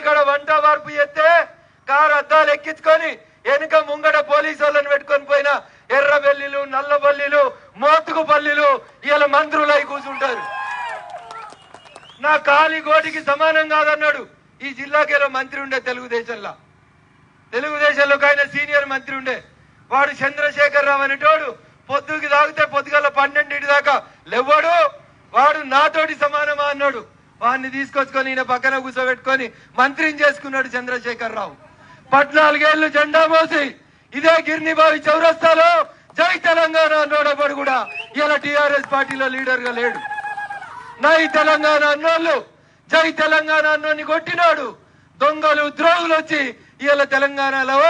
ఇక్కడ వంట వార్పు చేస్తే కారు అద్దాలు ఎక్కించుకొని వెనుక ముంగట పోలీసు వాళ్ళని పెట్టుకొని పోయిన ఎర్రబెల్లిలు నల్లబల్లిలు మోతుకు పల్లీలు ఇలా మంత్రులై కూర్చుంటారు. నా కాలి గోటికి సమానం కాదన్నాడు ఈ జిల్లాకేలో మంత్రి ఉండే తెలుగుదేశంలో. తెలుగుదేశంలో ఒక ఆయన సీనియర్ మంత్రి ఉండే. వాడు చంద్రశేఖర్ రావు అనేటోడు పొద్దుకి తాగితే పొద్దుగల పన్నెండింటి దాకా లేవాడు వాడు నాతోటి సమానమా అన్నాడు. వాడిని తీసుకొచ్చుకొని ఈయన పక్కన కూర్చోబెట్టుకొని మంత్రిని చేసుకున్నాడు చంద్రశేఖర్ రావు పద్నాలుగేళ్ళు జెండా మోసి ఇదే గిర్నిబావి చౌరస్తాలో జై తెలంగాణ అన్నోడప్పుడు కూడా ఇలా టిఆర్ఎస్ పార్టీలో లీడర్గా లేడు. నై తెలంగాణ అన్నోళ్ళు జై తెలంగాణ అన్నోని కొట్టినాడు. దొంగలు ద్రోహులు వచ్చి ఇలా తెలంగాణలో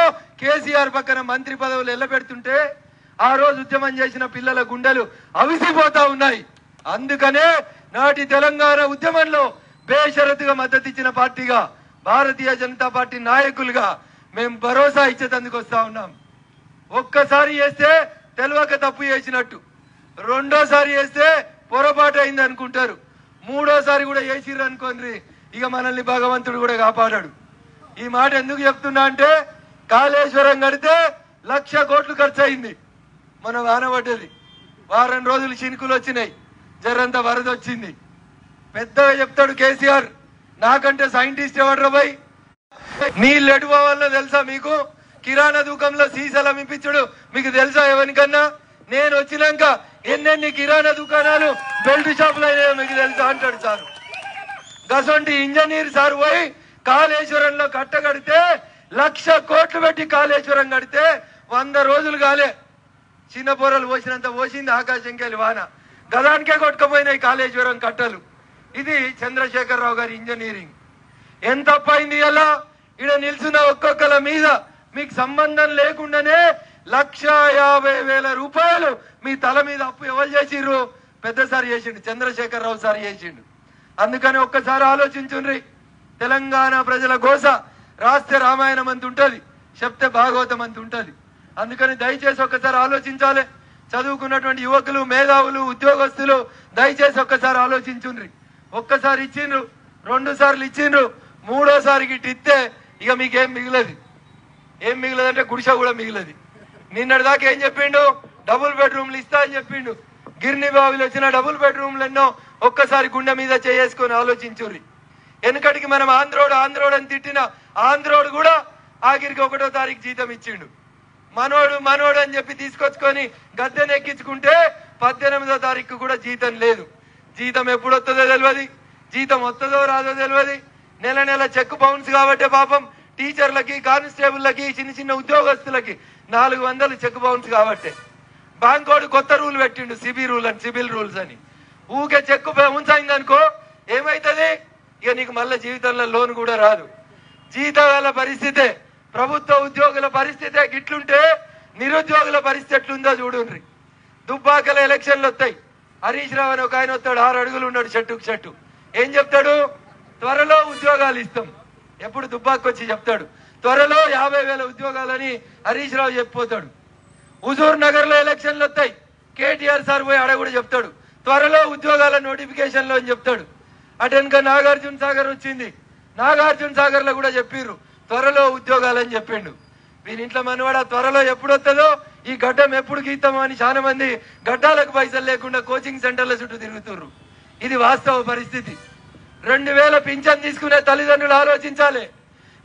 కేసీఆర్ పక్కన మంత్రి పదవులు ఎల్లబెడుతుంటే ఆ రోజు ఉద్యమం చేసిన పిల్లల గుండెలు అవిసిపోతా ఉన్నాయి. అందుకనే నాటి తెలంగాణ ఉద్యమంలో బేషరతుగా మద్దతు ఇచ్చిన పార్టీగా భారతీయ జనతా పార్టీ నాయకులుగా మేము భరోసా ఇచ్చేటందుకు వస్తా ఉన్నాం. ఒక్కసారి చేస్తే తెలియక తప్పు చేసినట్టు. రెండోసారి చేస్తే పొరపాటు అయింది అనుకుంటారు మూడోసారి కూడా చేసిర్రు అనుకోండి ఇక మనల్ని భగవంతుడు కూడా కాపాడాడు. ఈ మాట ఎందుకు చెప్తున్నా అంటే కాళేశ్వరం కడితే లక్ష కోట్లు ఖర్చు అయింది మన వాన పడ్డది వారం రోజులు చినుకులు వచ్చినాయి. జరంత వరద వచ్చింది. పెద్దగా చెప్తాడు కేసీఆర్ నాకంటే సైంటిస్ట్ ఎవడ్రా బాయ్ నీళ్ళు ఎటు తెలుసా మీకు? కిరాణా దుకాణంలో సీసాల అమ్మిపించుడు మీకు తెలుసా ఎవరికన్నా? నేను వచ్చినాక ఎన్నెన్ని కిరాణా దుకాణాలు బెల్ట్ షాపులు అయినాయో మీకు తెలుసా అంటాడు సార్. గసొంటి ఇంజనీర్ సార్ పోయి కాళేశ్వరంలో కట్టగడితే లక్ష కోట్లు పెట్టి కాళేశ్వరం కడితే వంద రోజులు కాలే. చిన్న పొరలు పోసినంత పోసింది ఆకాశంకెళ్ళి వాన. గదానికే కొట్టుకుపోయినాయి కాళేశ్వరం కట్టలు. ఇది చంద్రశేఖరరావు గారి ఇంజనీరింగ్. ఎంత అయింది ఎలా ఈడ నిల్చున్న ఒక్కొక్కల మీద మీకు సంబంధం లేకుండానే లక్ష యాభై వేల రూపాయలు మీ తల మీద అప్పు ఎవరు చేసిర్రు? పెద్దసారి చేసిండు చంద్రశేఖరరావు సార్ చేసిండు. అందుకని ఒక్కసారి ఆలోచించుండ్రి. తెలంగాణ ప్రజల గోస రాస్తే రామాయణం అంత ఉంటుంది చెప్తే భాగవతం అంత ఉంటుంది అందుకని దయచేసి ఒక్కసారి ఆలోచించాలి. చదువుకున్నటువంటి యువకులు మేధావులు ఉద్యోగస్తులు దయచేసి ఒక్కసారి ఆలోచించుండ్రి. ఒక్కసారి ఇచ్చిండ్రు రెండు సార్లు ఇచ్చిండ్రు మూడోసారి ఇస్తే ఇక మీకేం మిగిలది. ఏం మిగిలదంటే గుడిస కూడా మిగిలది. నిన్నటి దాకా ఏం చెప్పిండు? డబుల్ బెడ్రూమ్లు ఇస్తా అని చెప్పిండు. గిర్ని బావిలో వచ్చిన డబుల్ బెడ్రూమ్లు ఎన్నో ఒక్కసారి గుండె మీద చేసుకొని ఆలోచించుర్రి. వెనకటికి మనం ఆంధ్రోడు ఆంధ్రోడు అని తిట్టిన ఆంధ్రోడు కూడా ఆఖరికి ఒకటో తారీఖు జీతం ఇచ్చిండు. మనోడు మనోడు అని చెప్పి తీసుకొచ్చుకొని గద్దెను ఎక్కించుకుంటే పద్దెనిమిదో తారీఖు కూడా జీతం లేదు. జీతం ఎప్పుడు వస్తుందో తెలియదు జీతం వస్తుందో రాదో తెలియదు నెల నెల చెక్ బౌన్స్ కాబట్టి పాపం టీచర్లకి కానిస్టేబుల్లకి చిన్న చిన్న ఉద్యోగస్తులకి నాలుగు వందలు చెక్ బౌన్స్ కాబట్టి. బాంకోడు కొత్త రూల్ పెట్టిండు సిబి రూల్ అని సిబిల్ రూల్స్ అని. ఊకే చెక్ ఉంచైంది అనుకో ఏమైతుంది? ఇక నీకు మళ్ళీ జీవితంలో లోన్ కూడా రాదు. జీతాల పరిస్థితే ప్రభుత్వ ఉద్యోగుల పరిస్థితే గిట్లుంటే నిరుద్యోగుల పరిస్థితి ఎట్లుందో చూడుండ్రి. దుబ్బాకల ఎలక్షన్లు వస్తాయి హరీష్ రావు అని ఒక ఆయన వస్తాడు ఆరు అడుగులు ఉన్నాడు చెట్టుకు చెట్టు ఏం చెప్తాడు? త్వరలో ఉద్యోగాలు ఇస్తాం. ఎప్పుడు దుబ్బాకి వచ్చి చెప్తాడు. త్వరలో యాభై వేల ఉద్యోగాలని హరీష్ రావు చెప్పిపోతాడు. హుజూర్ నగర్లో ఎలక్షన్లు వస్తాయి కేటీఆర్ సార్ పోయి ఆడ కూడా చెప్తాడు. త్వరలో ఉద్యోగాల నోటిఫికేషన్లో అని చెప్తాడు. అటెనక నాగార్జున సాగర్ వచ్చింది. నాగార్జున సాగర్లో కూడా చెప్పిర్రు. త్వరలో ఉద్యోగాలని చెప్పిండు. వీని ఇంట్లో మనవాడ త్వరలో ఎప్పుడు వస్తుందో ఈ గడ్డం ఎప్పుడు గీతామో అని చాలా మంది గడ్డాలకు పైసలు లేకుండా కోచింగ్ సెంటర్ల చుట్టూ తిరుగుతుర్రు. ఇది వాస్తవ పరిస్థితి. రెండు వేల పింఛన్ తీసుకునే తల్లిదండ్రులు ఆలోచించాలి.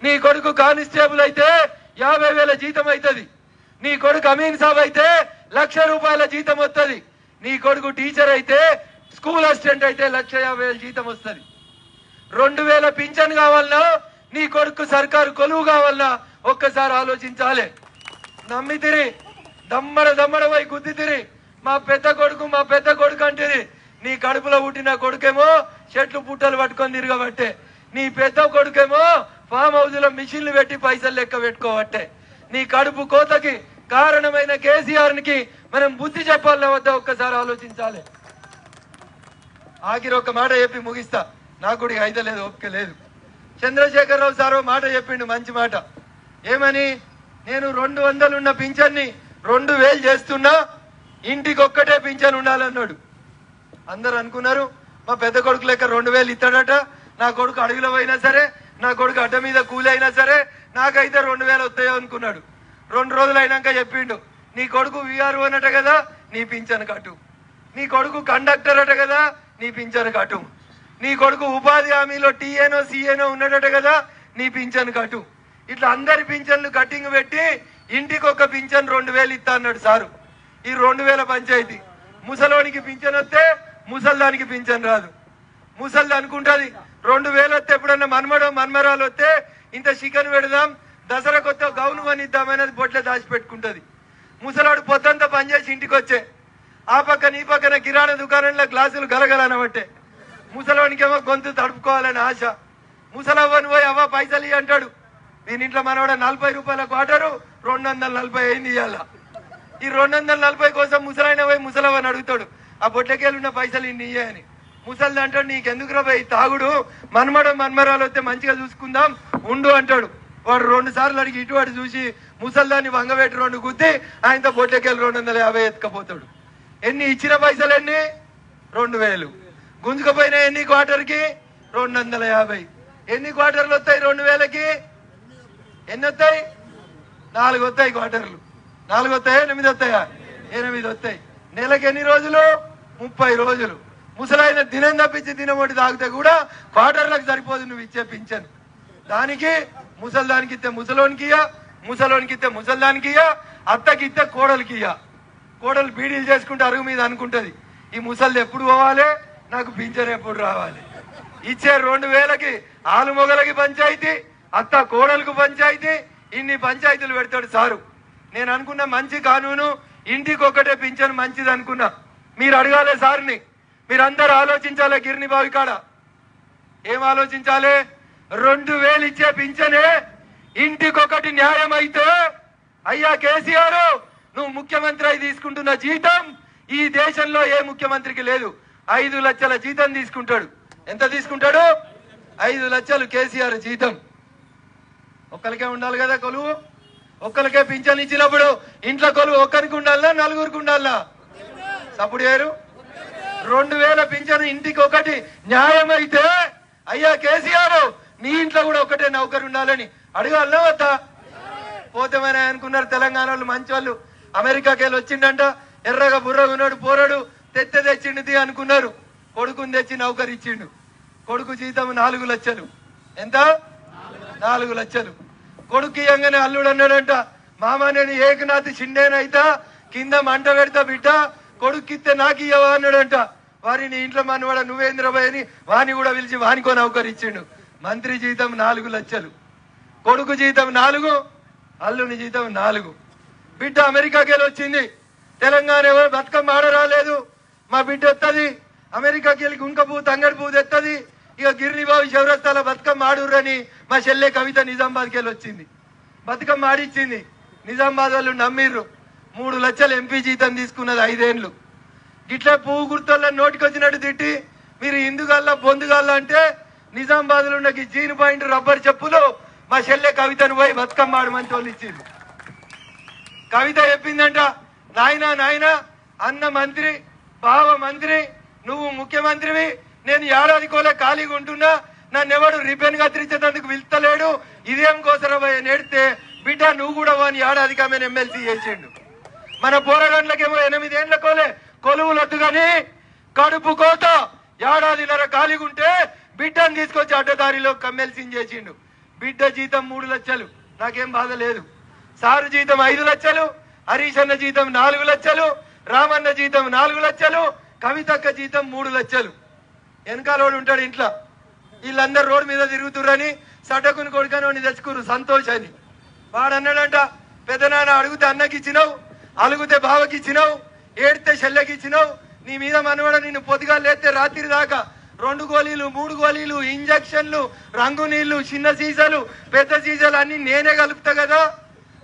నీ కొడుకు కానిస్టేబుల్ అయితే యాభై వేల జీతం అవుతుంది నీ కొడుకు అమీన్ సాబ్ అయితే లక్ష రూపాయల జీతం వస్తుంది నీ కొడుకు టీచర్ అయితే స్కూల్ అసిస్టెంట్ అయితే లక్ష యాభై వేల జీతం వస్తుంది. రెండు వేల పింఛన్ కావాలన్నా నీ కొడుకు సర్కారు కొలువు కావాలన్నా ఒక్కసారి ఆలోచించాలి. నమ్మితిరి దమ్మడ దమ్మడ పోయి గుద్దితిరి మా పెద్ద కొడుకు మా పెద్ద కొడుకు అంటేది నీ కడుపులో పుట్టిన కొడుకేమో చెట్లు పుట్టలు పట్టుకొని తిరగబట్టే. నీ పెద్ద కొడుకేమో ఫామ్ హౌస్లో మిషన్లు పెట్టి పైసలు లెక్క పెట్టుకోబట్టే. నీ కడుపు కోతకి కారణమైన కేసీఆర్కి మనం బుద్ధి చెప్పాలన్న వద్ద ఒక్కసారి ఆలోచించాలి. ఆఖరి ఒక మాట చెప్పి ముగిస్తా. నాకు కూడా అయితే లేదు ఓపిక లేదు. చంద్రశేఖరరావు సార్ మాట చెప్పిండు మంచి మాట. ఏమని? నేను రెండు వందలు ఉన్న పింఛన్ని రెండు వేలు చేస్తున్నా ఇంటికి ఒక్కటే పింఛన్ ఉండాలన్నాడు. అందరు అనుకున్నారు మా పెద్ద కొడుకు లెక్క రెండు వేలు ఇస్తాడట నా కొడుకు అడవిలో పోయినా సరే నా కొడుకు అడ్డ మీద కూలి అయినా సరే నాకైతే రెండు వేలు వస్తాయో అనుకున్నాడు. రెండు రోజులు అయినాక చెప్పిండు నీ కొడుకు విఆర్ఓ అనట కదా నీ పింఛను కట్టు. నీ కొడుకు కండక్టర్ అట కదా నీ పింఛను కట్టు. నీ కొడుకు ఉపాధి హామీలో టీఏనో సీఏనో ఉన్నాడట కదా నీ పింఛన్ కట్టు. ఇట్లా అందరి పింఛన్లు కట్టింగ్ పెట్టి ఇంటికి ఒక పింఛన్ రెండు వేలు ఇస్తా అన్నాడు సారు. ఈ రెండు వేల పంచాయతీ. ముసలోనికి పింఛన్ వస్తే ముసల్దానికి పింఛన్ రాదు. ముసల్ది అనుకుంటుంది రెండు వేలు వస్తే ఎప్పుడన్నా మన్మడో మన్మరాలు వస్తే ఇంత చికెన్ పెడదాం దసరా కొత్త గౌను కొనిద్దామనేది బొట్లే దాచిపెట్టుకుంటుంది. ముసలాడు పొద్దంతా పనిచేసి ఇంటికి వచ్చే ఆ పక్కన ఈ పక్కన కిరాణా దుకాణంలో గ్లాసులు గలగలనబట్టే. ముసలవానికేమో గొంతు తడుపుకోవాలని ఆశ. ముసలవ్వని పోయి అవ్వ పైసలు ఇయ్యి అంటాడు. దీని ఇంట్లో మనవాడ నలభై రూపాయల క్వార్టరు రెండు వందల నలభై అయింది ఇవాళ ఈ రెండు వందల నలభై కోసం ముసలైన పోయి ముసలవ్వని అడుగుతాడు. ఆ బొట్టకెళ్ళున్న పైసలు ఇన్ని ఇయ్యే అని. ముసలిది అంటాడు నీకెందుకు పోయి తాగుడు. మన్మడం మన్మరాలు వస్తే మంచిగా చూసుకుందాం ఉండు అంటాడు. వాడు రెండు సార్లు అడిగి ఇటు అటు చూసి ముసల్దాన్ని వంగబెట్టి రెండు గుద్ది ఆయనతో బొట్టకెళ్ళి రెండు వందల యాభై ఎత్తుకపోతాడు. ఎన్ని? ఇచ్చిన పైసలు ఎన్ని? రెండు వేలు. గుంజుకపోయిన ఎన్ని క్వార్టర్కి? రెండు వందల యాభై. ఎన్ని క్వార్టర్లు వస్తాయి రెండు వేలకి? ఎన్ని వస్తాయి? నాలుగు వస్తాయి క్వార్టర్లు. నాలుగు వస్తాయా? ఎనిమిది వస్తాయా? ఎనిమిది వస్తాయి. నెలకి ఎన్ని రోజులు? ముప్పై రోజులు. ముసలాయన దినం తప్పించి దినం ఒకటి తాగితే కూడా క్వార్టర్లకు సరిపోదు నువ్వు ఇచ్చే పింఛన్. దానికి ముసల్దానికి ఇస్తే ముసలోనికి ఇయ్య ముసలోనికి ఇస్తే ముసల్దానికి ఇయ్య అత్తకి ఇస్తే కోడలికి ఇయ్య. కోడలు బీడీలు చేసుకుంటే అరుగు మీద అనుకుంటది. ఈ ముసల్ది ఎప్పుడు పోవాలి? నాకు పింఛన్ ఎప్పుడు రావాలి? ఇచ్చే రెండు వేలకి ఆలుమొగలకి పంచాయతీ అత్త కోడలకు పంచాయతీ ఇన్ని పంచాయతీలు పెడతాడు సారు. నేను అనుకున్న మంచి కానూను ఇంటికి ఒకటే పింఛన్ మంచిది అనుకున్నా. మీరు అడగాలి సార్ని. మీరందరూ ఆలోచించాలి గిరిని బావి కాడ. ఏం ఆలోచించాలి? రెండు వేలు ఇచ్చే పింఛనే ఇంటికొకటి న్యాయం అయితే అయ్యా కేసీఆర్ నువ్వు ముఖ్యమంత్రి అయి తీసుకుంటున్న జీతం ఈ దేశంలో ఏ ముఖ్యమంత్రికి లేదు. ఐదు లక్షల జీతం తీసుకుంటాడు. ఎంత తీసుకుంటాడు? ఐదు లక్షలు కేసీఆర్ జీతం. ఒక్కరికే ఉండాలి కదా కొలువు? ఒక్కరికే పింఛన్ ఇచ్చినప్పుడు ఇంట్లో కొలువు ఒక్కరికి ఉండాలా నలుగురికి ఉండాలా? సప్పుడు చేయరు. రెండు వేల పింఛను ఇంటికి ఒకటి న్యాయం అయితే అయ్యా కేసీఆర్ నీ ఇంట్లో కూడా ఒకటే నౌకరు ఉండాలని అడగాలనా వద్దా? పోతేమని అనుకున్నారు తెలంగాణ వాళ్ళు మంచి వాళ్ళు. అమెరికాకి వెళ్ళి వచ్చిండంట ఎర్రగా బుర్రగా ఉన్నాడు పోరాడు. తెత్త తెచ్చిండు అనుకున్నారు. కొడుకుని తెచ్చి నౌకరిచ్చిండు కొడుకు జీతం నాలుగు లక్షలు. ఎంత? నాలుగు లక్షలు. కొడుకు ఇయ్యంగానే అల్లుడు అన్నాడంట మామ నేను ఏకనాథ్ షిండేనైతా కింద మంట పెడతా బిడ్డ కొడుక్కిస్తే నాకు ఇయ్యవా? అన్నాడంట. వారిని ఇంట్లో మనవాడ నువ్వేంద్రబాయ్ అని వాని కూడా పిలిచి వానికో నౌకరిచ్చిండు మంత్రి జీతం నాలుగు లక్షలు. కొడుకు జీతం నాలుగు అల్లుని జీతం నాలుగు. బిడ్డ అమెరికాకి వెళ్ళి వచ్చింది తెలంగాణ ఎవరు బతుకమ్మ ఆడ రాలేదు మా బిడ్డ వస్తుంది అమెరికాకి వెళ్ళి గుంకపూ తంగడిపూ తెస్తుంది ఇక గిరినిబాబు చౌరస్తాల బతుకమ్మ ఆడుర్రని మా చెల్లె కవిత నిజామాబాద్కి వెళ్ళి వచ్చింది. బతుకమ్మ ఆడిచ్చింది. నిజామాబాద్ వాళ్ళు నమ్మిర్రు. మూడు లక్షలు ఎంపీ జీతం తీసుకున్నది ఐదేండ్లు. ఇట్లా పువ్వు గుర్తుల్లో నోటికి వచ్చినట్టు తిట్టి మీరు ఇందుగల్లా బొందుగల్లా అంటే నిజామాబాద్లో ఉన్న జీన్ పాయింట్ రబ్బర్ చెప్పులు మా చెల్లె కవితను పోయి బతుకమ్మ ఆడమని తోలిచ్చింది కవిత చెప్పిందంట నాయన నాయన అన్న మంత్రి బావ మంత్రి నువ్వు ముఖ్యమంత్రివి. నేను ఏడాది కోలే ఖాళీగా ఉంటున్నా. నన్ను ఎవడు రిబెన్ కత్తిరించేటందుకు వెళ్తలేడు ఇదేం కోసరం నేడితే? బిడ్డ నువ్వు కూడా వాని ఏడాదికి ఆమెను ఎమ్మెల్సీ చేసిండు. మన పోరగండ్లకేమో ఎనిమిదేండ్ల కోలే కొలువులు వద్దు గాని కడుపు కోత. ఏడాదిన్నర ఖాళీగా ఉంటే బిడ్డను తీసుకొచ్చి అడ్డదారిలో కమ్మెల్సింగ్ చేసిండు. బిడ్డ జీతం మూడు లక్షలు. నాకేం బాధ లేదు. సారు జీతం ఐదు లక్షలు. హరీష్ అన్న జీతం నాలుగు లక్షలు. రామన్న జీతం నాలుగు లక్షలు కవితక్క జీతం మూడు లక్షలు. వెనకాలోడు ఉంటాడు ఇంట్లో. వీళ్ళందరూ రోడ్డు మీద తిరుగుతుర్రని సటకుని కొడుకని తెచ్చుకురు సంతోష్ అని. వాడు పెద్దనాన్న అడిగితే అన్నకి ఇచ్చినావు అలుగుతే బావకి ఇచ్చినావు ఏడితే చెల్లెకి ఇచ్చినావు నీ మీద మనవడ నిన్ను పొద్దుగా లేస్తే రాత్రి దాకా రెండు గోళీలు మూడు గోళీలు ఇంజక్షన్లు రంగు నీళ్ళు చిన్న సీసాలు పెద్ద సీసాలు అన్ని నేనే కలుపుతా కదా.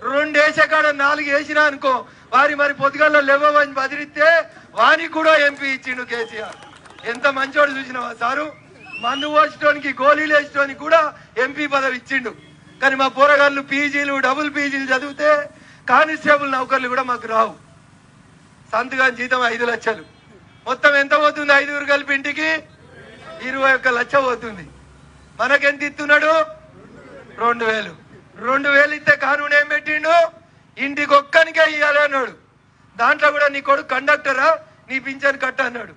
రెండు వేసేకాడ నాలుగు వేసినా అనుకో వారి మరి పొద్దుగాల్లో లేవని బదిరిస్తే వానికి కూడా ఎంపీ ఇచ్చిండు కేసీఆర్. ఎంత మంచోడు చూసినావా సారు? మందు పోసడానికి గోళీలు వేసడానికి కూడా ఎంపీ పదవి ఇచ్చిండు. కానీ మా పోరగాళ్ళు పీజీలు డబుల్ పీజీలు చదివితే కానిస్టేబుల్ నౌకర్లు కూడా మాకు రావు. సంతగా జీతం ఐదు లక్షలు. మొత్తం ఎంత పోతుంది ఐదుగురు కలిపి ఇంటికి? ఇరవై ఒక్క లక్ష పోతుంది. మనకెంత ఇస్తున్నాడు? రెండు వేలు. రెండు వేలు ఇస్తే కానూన్ ఏం పెట్టిండు? ఇంటికి ఒక్కనికే ఇయ్యాలి అన్నాడు. దాంట్లో కూడా నీ కొడుకు కండక్టరా? నీ పింఛన్ కట్ట అన్నాడు.